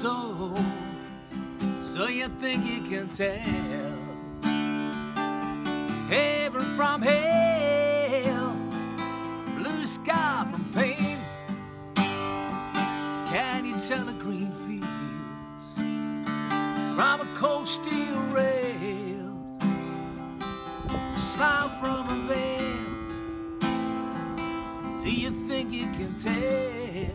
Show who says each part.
Speaker 1: so you think you can tell heaven from hell, blue sky from pain. Can you tell a green fields from a cold steel rail? Smile from a veil. Do you think you can tell?